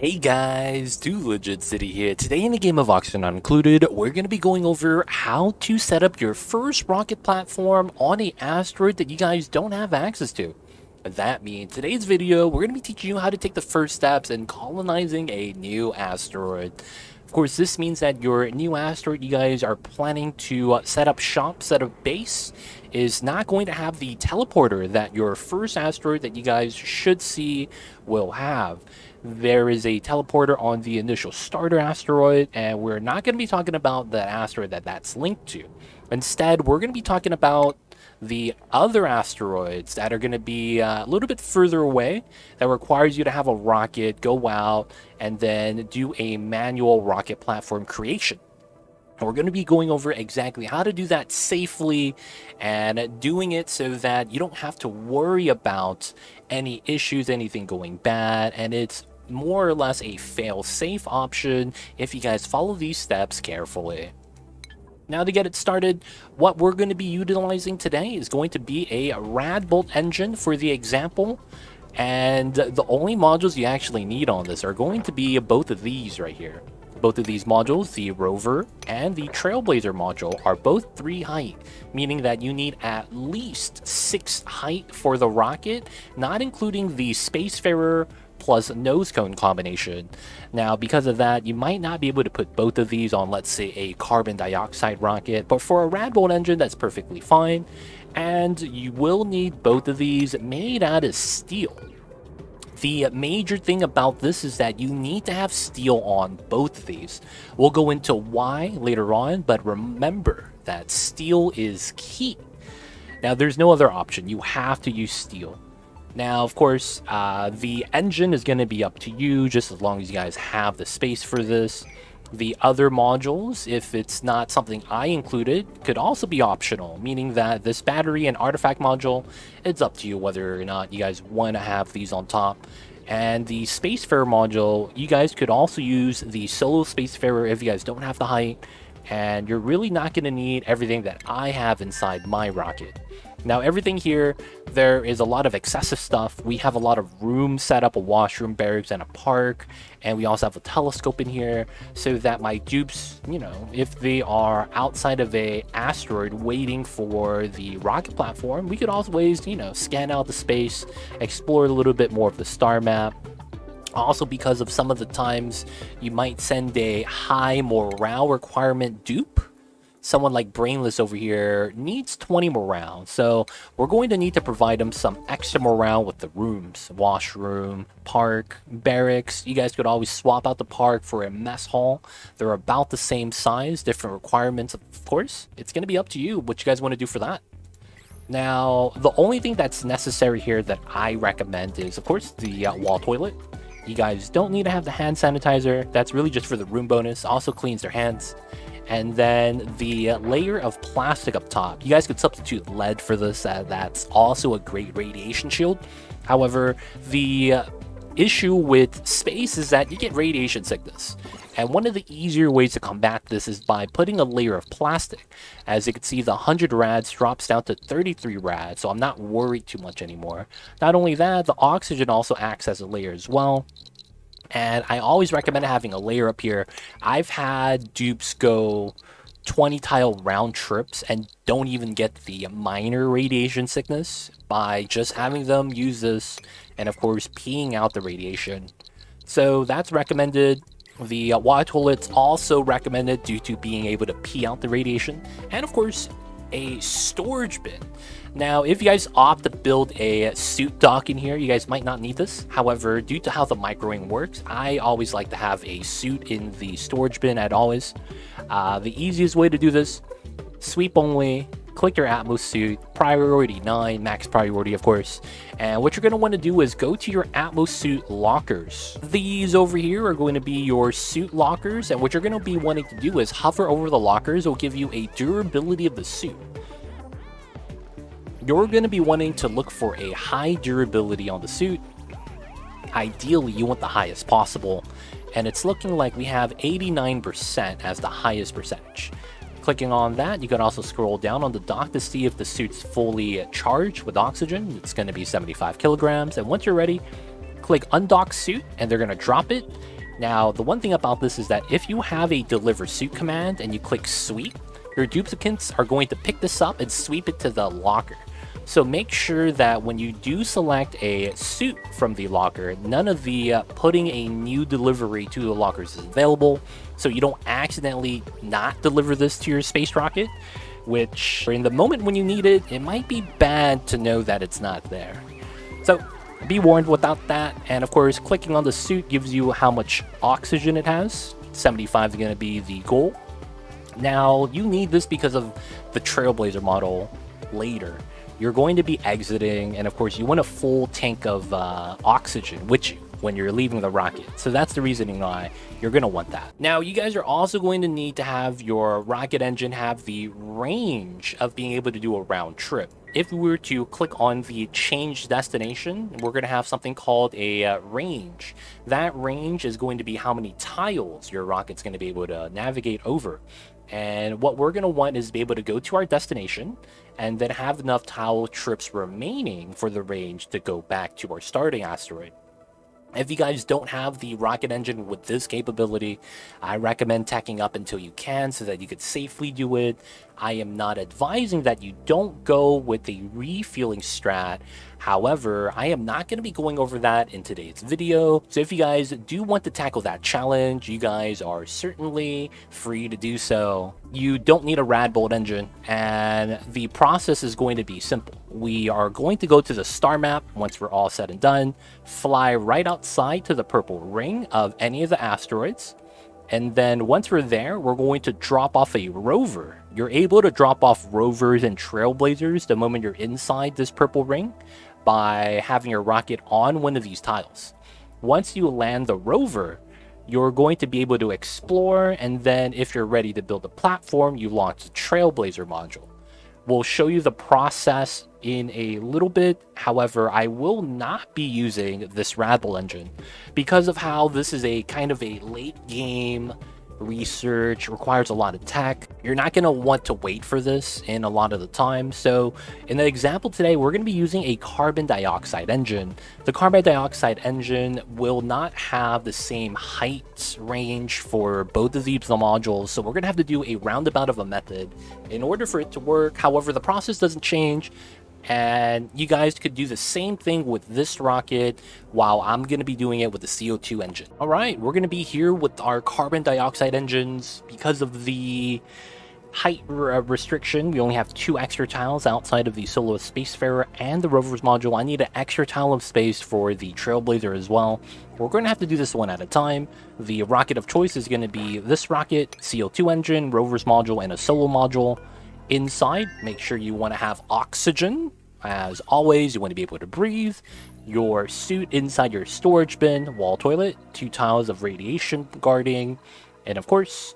Hey guys, Two Legit City here. Today in the game of Oxygen Not Included, we're going to be going over how to set up your first rocket platform on a asteroid that you guys don't have access to. That means today's video, we're going to be teaching you how to take the first steps in colonizing a new asteroid. Of course, this means that your new asteroid you guys are planning to set up shop, set up base, is not going to have the teleporter that your first asteroid that you guys should see will have there is a teleporter on the initial starter asteroid, and we're not going to be talking about the asteroid that that's linked to. Instead, we're going to be talking about the other asteroids that are going to be uh, a little bit further away that requires you to have a rocket go out and then do a manual rocket platform creation. And we're going to be going over exactly how to do that safely and doing it so that you don't have to worry about any issues, anything going bad, and it's more or less a fail-safe option if you guys follow these steps carefully. Now to get it started, what we're going to be utilizing today is going to be a Radbolt engine for the example. And the only modules you actually need on this are going to be both of these right here. Both of these modules, the Rover and the Trailblazer module, are both 3 height, meaning that you need at least 6 height for the rocket, not including the Spacefarer plus nose cone combination. Now, because of that, you might not be able to put both of these on, let's say, a carbon dioxide rocket, but for a Radbolt engine, that's perfectly fine. And you will need both of these made out of steel. The major thing about this is that you need to have steel on both of these. We'll go into why later on, but remember that steel is key. Now, there's no other option. You have to use steel. Now, of course, uh, the engine is going to be up to you, just as long as you guys have the space for this. The other modules, if it's not something I included, could also be optional, meaning that this battery and artifact module, it's up to you whether or not you guys want to have these on top. And the Spacefarer module, you guys could also use the Solo Spacefarer if you guys don't have the height, and you're really not going to need everything that I have inside my rocket. Now everything here, there is a lot of excessive stuff. We have a lot of rooms set up, a washroom, barracks, and a park. And we also have a telescope in here so that my dupes, you know, if they are outside of a asteroid waiting for the rocket platform, we could always, you know, scan out the space, explore a little bit more of the star map, also because of some of the times you might send a high morale requirement dupe someone like Brainless over here needs 20 morale. So we're going to need to provide them some extra morale with the rooms. Washroom, park, barracks. You guys could always swap out the park for a mess hall. They're about the same size, different requirements, of course. It's going to be up to you what you guys want to do for that. Now, the only thing that's necessary here that I recommend is, of course, the uh, wall toilet. You guys don't need to have the hand sanitizer. That's really just for the room bonus. Also cleans their hands and then the layer of plastic up top. You guys could substitute lead for this, uh, that's also a great radiation shield. However, the issue with space is that you get radiation sickness. And one of the easier ways to combat this is by putting a layer of plastic. As you can see, the 100 rads drops down to 33 rads, so I'm not worried too much anymore. Not only that, the oxygen also acts as a layer as well. And I always recommend having a layer up here. I've had dupes go 20 tile round trips and don't even get the minor radiation sickness by just having them use this and of course peeing out the radiation. So that's recommended. The uh, water toilet's also recommended due to being able to pee out the radiation. And of course, a storage bin. Now, if you guys opt to build a suit dock in here, you guys might not need this. However, due to how the microwing works, I always like to have a suit in the storage bin at always. Uh, the easiest way to do this, sweep only, click your Atmos suit, priority 9, max priority of course, and what you're going to want to do is go to your Atmos suit lockers. These over here are going to be your suit lockers, and what you're going to be wanting to do is hover over the lockers, it will give you a durability of the suit you're going to be wanting to look for a high durability on the suit. Ideally, you want the highest possible, and it's looking like we have 89% as the highest percentage. Clicking on that, you can also scroll down on the dock to see if the suit's fully charged with oxygen. It's going to be 75 kilograms, and once you're ready, click undock suit, and they're going to drop it. Now, the one thing about this is that if you have a deliver suit command and you click sweep, your duplicates are going to pick this up and sweep it to the locker. So make sure that when you do select a suit from the locker, none of the uh, putting a new delivery to the lockers is available. So you don't accidentally not deliver this to your space rocket, which in the moment when you need it, it might be bad to know that it's not there. So be warned without that. And of course, clicking on the suit gives you how much oxygen it has. 75 is going to be the goal. Now, you need this because of the Trailblazer model later you're going to be exiting, and of course, you want a full tank of uh, oxygen with you when you're leaving the rocket. So that's the reasoning why you're to want that. Now, you guys are also going to need to have your rocket engine have the range of being able to do a round trip. If we were to click on the change destination, we're going to have something called a uh, range. That range is going to be how many tiles your rocket's going to be able to navigate over. And what we're going to want is to be able to go to our destination and then have enough tile trips remaining for the range to go back to our starting asteroid. If you guys don't have the rocket engine with this capability, I recommend tacking up until you can so that you could safely do it. I am not advising that you don't go with a refueling strat. However, I am not going to be going over that in today's video. So if you guys do want to tackle that challenge, you guys are certainly free to do so. You don't need a Radbolt engine and the process is going to be simple. We are going to go to the star map once we're all said and done, fly right outside to the purple ring of any of the asteroids. And then once we're there, we're going to drop off a rover. You're able to drop off rovers and trailblazers the moment you're inside this purple ring by having your rocket on one of these tiles. Once you land the rover, you're going to be able to explore, and then if you're ready to build a platform, you launch the Trailblazer module. We'll show you the process in a little bit. However, I will not be using this Bolt engine because of how this is a kind of a late game research, requires a lot of tech. You're not going to want to wait for this in a lot of the time. So in the example today, we're going to be using a carbon dioxide engine. The carbon dioxide engine will not have the same height range for both of these modules. So we're going to have to do a roundabout of a method in order for it to work. However, the process doesn't change and you guys could do the same thing with this rocket while I'm going to be doing it with the CO2 engine. All right, we're going to be here with our carbon dioxide engines because of the height uh, restriction. We only have two extra tiles outside of the solo Spacefarer and the Rover's module. I need an extra tile of space for the Trailblazer as well. We're going to have to do this one at a time. The rocket of choice is going to be this rocket, CO2 engine, Rover's module, and a solo module. Inside, make sure you want to have oxygen. As always, you want to be able to breathe. Your suit inside your storage bin, wall toilet, two tiles of radiation guarding, and of course,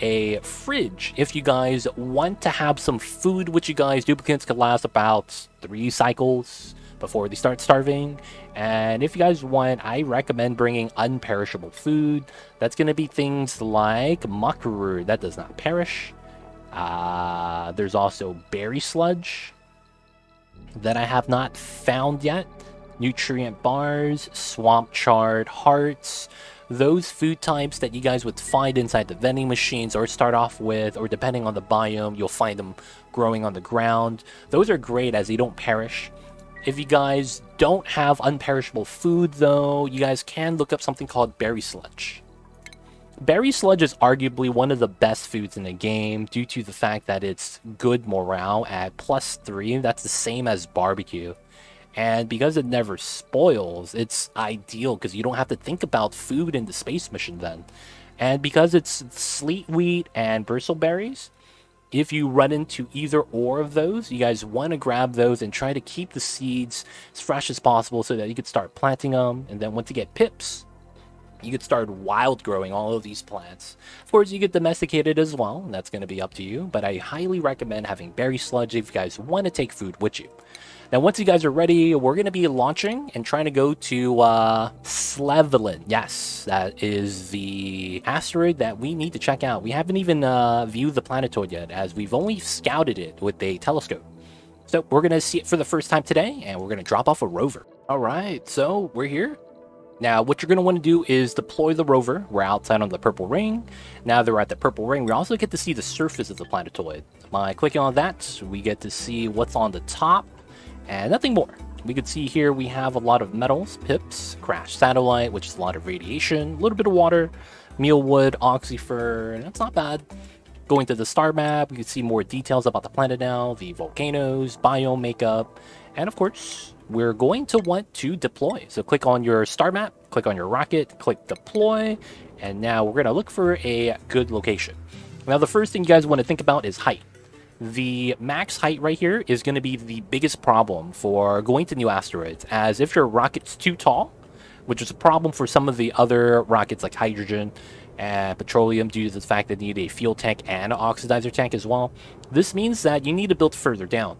a fridge. If you guys want to have some food which you guys duplicates could last about three cycles before they start starving. And if you guys want i recommend bringing unperishable food. That's going to be things like makaru that does not perish uh, there's also berry sludge that I have not found yet. Nutrient bars, swamp chard, hearts, those food types that you guys would find inside the vending machines or start off with, or depending on the biome, you'll find them growing on the ground. Those are great as they don't perish. If you guys don't have unperishable food though, you guys can look up something called berry sludge. Berry sludge is arguably one of the best foods in the game due to the fact that it's good morale at plus 3. That's the same as barbecue. And because it never spoils, it's ideal because you don't have to think about food in the space mission then. And because it's sleet wheat and bristleberries, if you run into either or of those, you guys want to grab those and try to keep the seeds as fresh as possible so that you could start planting them. And then once you get pips, you could start wild growing all of these plants. Of course, you get domesticated as well, and that's going to be up to you, but I highly recommend having berry sludge if you guys want to take food with you. Now, once you guys are ready, we're going to be launching and trying to go to uh, Slevlin. Yes, that is the asteroid that we need to check out. We haven't even uh, viewed the planetoid yet, as we've only scouted it with a telescope. So we're going to see it for the first time today, and we're going to drop off a rover. All right, so we're here Now, what you're going to want to do is deploy the rover. We're outside on the purple ring. Now that we're at the purple ring, we also get to see the surface of the planetoid. By clicking on that, we get to see what's on the top and nothing more. We can see here we have a lot of metals, pips, crash satellite, which is a lot of radiation, a little bit of water, mealwood, oxyfern, that's not bad. Going to the star map, we can see more details about the planet now, the volcanoes, biome makeup, and of course, we're going to want to deploy. So click on your star map, click on your rocket, click deploy, and now we're going to look for a good location. Now, the first thing you guys want to think about is height. The max height right here is going to be the biggest problem for going to new asteroids, as if your rocket's too tall, which is a problem for some of the other rockets like hydrogen and petroleum due to the fact that they need a fuel tank and an oxidizer tank as well. This means that you need to build further down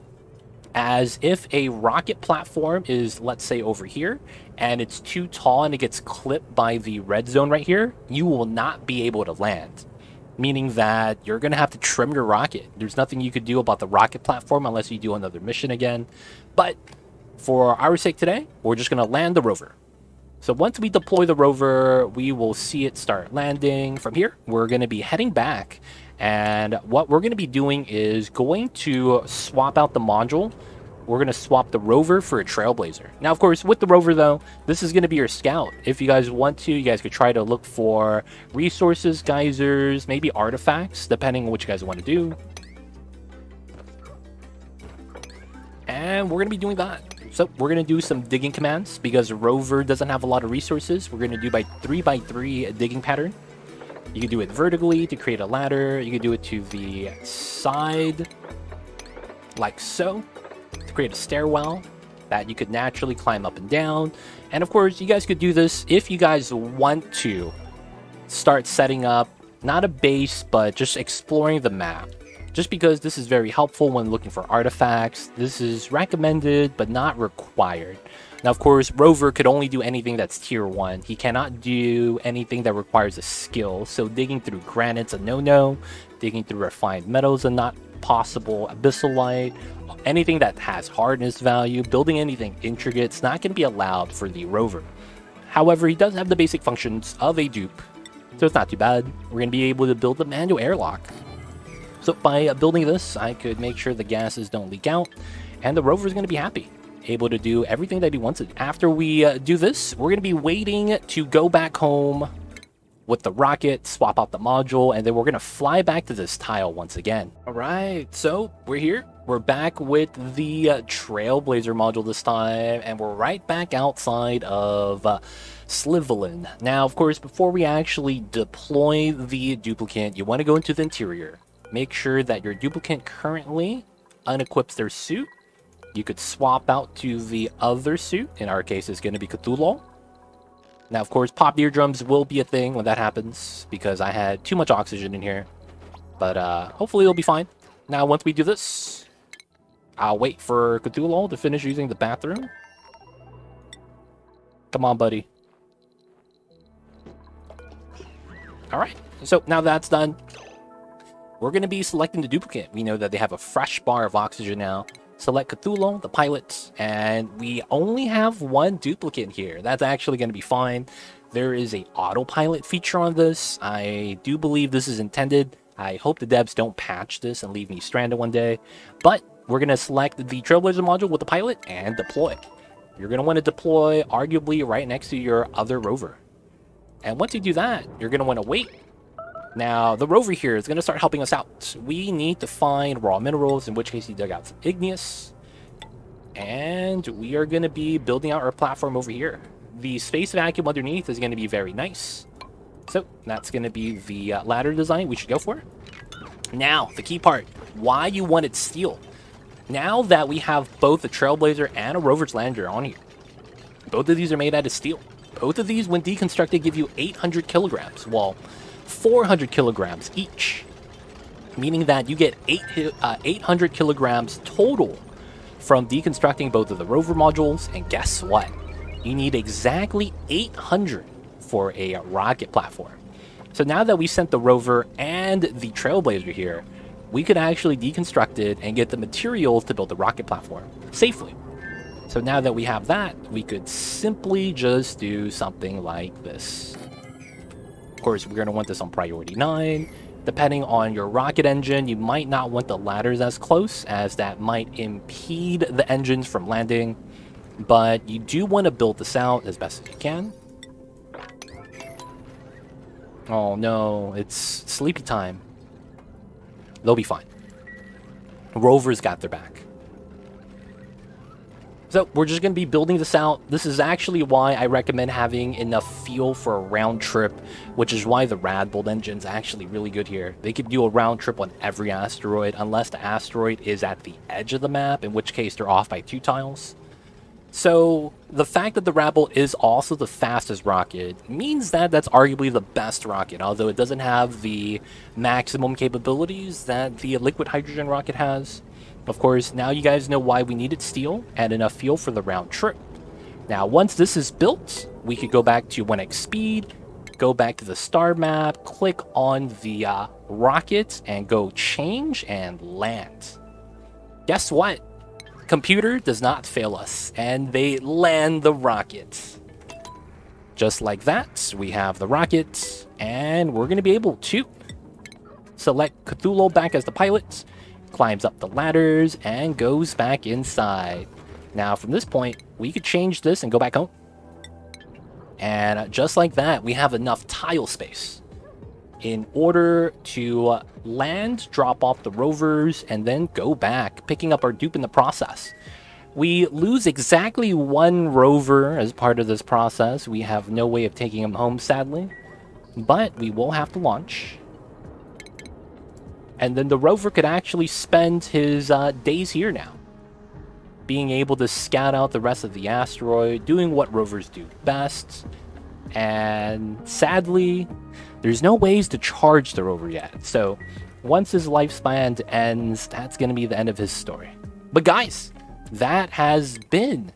as if a rocket platform is, let's say, over here, and it's too tall and it gets clipped by the red zone right here, you will not be able to land. Meaning that you're going to have to trim your rocket. There's nothing you could do about the rocket platform unless you do another mission again. But for our sake today, we're just going to land the rover. So once we deploy the rover, we will see it start landing. From here, we're going to be heading back and what we're going to be doing is going to swap out the module. We're going to swap the rover for a trailblazer. Now, of course, with the rover, though, this is going to be your scout. If you guys want to, you guys could try to look for resources, geysers, maybe artifacts, depending on what you guys want to do. And we're going to be doing that. So we're going to do some digging commands because rover doesn't have a lot of resources. We're going to do by 3 by 3 digging pattern. You can do it vertically to create a ladder. You can do it to the side, like so, to create a stairwell that you could naturally climb up and down. And of course, you guys could do this if you guys want to start setting up not a base, but just exploring the map. Just because this is very helpful when looking for artifacts, this is recommended but not required. Now, of course, Rover could only do anything that's tier 1. He cannot do anything that requires a skill, so digging through granite's a no-no, digging through refined metals are not possible, abyssalite, anything that has hardness value, building anything intricate, it's not going to be allowed for the Rover. However, he does have the basic functions of a dupe, so it's not too bad. We're going to be able to build the manual airlock. So by building this, I could make sure the gases don't leak out, and the rover is going to be happy able to do everything that he wants. After we uh, do this, we're going to be waiting to go back home with the rocket, swap out the module, and then we're going to fly back to this tile once again. All right, so we're here. We're back with the uh, Trailblazer module this time, and we're right back outside of uh, Slivolin. Now, of course, before we actually deploy the duplicate, you want to go into the interior. Make sure that your duplicate currently unequips their suit you could swap out to the other suit. In our case, it's going to be Cthulhu. Now, of course, pop eardrums will be a thing when that happens because I had too much oxygen in here. But uh, hopefully it'll be fine. Now, once we do this, I'll wait for Cthulhu to finish using the bathroom. Come on, buddy. All right. So now that's done, we're going to be selecting the duplicate. We know that they have a fresh bar of oxygen now select Cthulhu, the pilot, and we only have one duplicate here. That's actually going to be fine. There is a autopilot feature on this. I do believe this is intended. I hope the devs don't patch this and leave me stranded one day. But we're going to select the Trailblazer module with the pilot and deploy. You're going to want to deploy arguably right next to your other rover. And once you do that, you're going to want to wait now, the rover here is going to start helping us out. We need to find raw minerals, in which case he dug out some igneous. And we are going to be building out our platform over here. The space vacuum underneath is going to be very nice. So that's going to be the uh, ladder design we should go for. Now, the key part, why you wanted steel. Now that we have both a Trailblazer and a Rover's Lander on here, both of these are made out of steel. Both of these, when deconstructed, give you 800 kilograms. Well, 400 kilograms each, meaning that you get eight, uh, 800 kilograms total from deconstructing both of the rover modules. And guess what? You need exactly 800 for a rocket platform. So now that we sent the rover and the Trailblazer here, we could actually deconstruct it and get the materials to build the rocket platform safely. So now that we have that, we could simply just do something like this. Course, we're going to want this on priority 9. Depending on your rocket engine, you might not want the ladders as close, as that might impede the engines from landing. But you do want to build this out as best as you can. Oh no, it's sleepy time. They'll be fine. Rover's got their back. So we're just going to be building this out. This is actually why I recommend having enough fuel for a round trip, which is why the Radbolt engine is actually really good here. They could do a round trip on every asteroid, unless the asteroid is at the edge of the map, in which case they're off by two tiles. So the fact that the Radbolt is also the fastest rocket means that that's arguably the best rocket, although it doesn't have the maximum capabilities that the liquid hydrogen rocket has. Of course, now you guys know why we needed steel and enough fuel for the round trip. Now, once this is built, we could go back to 1x speed, go back to the star map, click on the uh, rocket, and go change and land. Guess what? Computer does not fail us, and they land the rocket. Just like that, we have the rocket, and we're going to be able to select Cthulhu back as the pilot, climbs up the ladders, and goes back inside. Now, from this point, we could change this and go back home. And just like that, we have enough tile space in order to uh, land, drop off the rovers, and then go back, picking up our dupe in the process. We lose exactly one rover as part of this process. We have no way of taking him home, sadly. But we will have to launch. And then the rover could actually spend his uh, days here now. Being able to scout out the rest of the asteroid, doing what rovers do best. And sadly, there's no ways to charge the rover yet, so once his lifespan ends, that's going to be the end of his story. But guys, that has been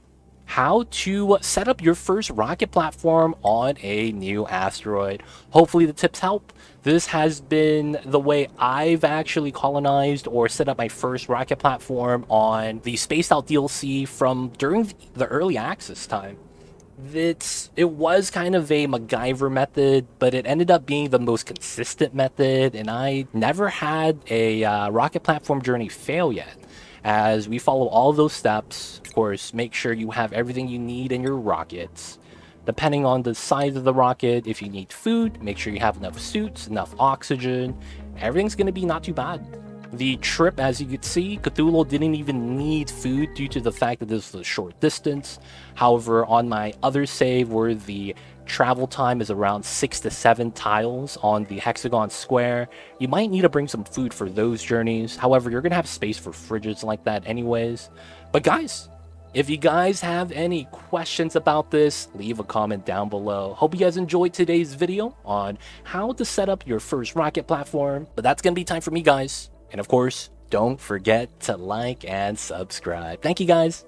how to set up your first rocket platform on a new asteroid. Hopefully the tips help. This has been the way I've actually colonized or set up my first rocket platform on the Spaced Out DLC from during the early access time it's it was kind of a MacGyver method, but it ended up being the most consistent method, and I never had a uh, rocket platform journey fail yet. As we follow all those steps, of course, make sure you have everything you need in your rockets. Depending on the size of the rocket, if you need food, make sure you have enough suits, enough oxygen. Everything's going to be not too bad. The trip, as you could see, Cthulhu didn't even need food due to the fact that this was a short distance. However, on my other save where the travel time is around 6 to 7 tiles on the hexagon square, you might need to bring some food for those journeys. However, you're going to have space for fridges like that anyways. But guys, if you guys have any questions about this, leave a comment down below. Hope you guys enjoyed today's video on how to set up your first rocket platform. But that's going to be time for me, guys. And of course, don't forget to like and subscribe. Thank you guys.